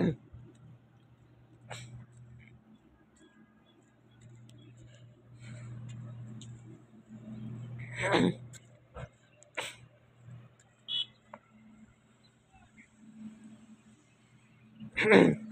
naman. Mm-hmm.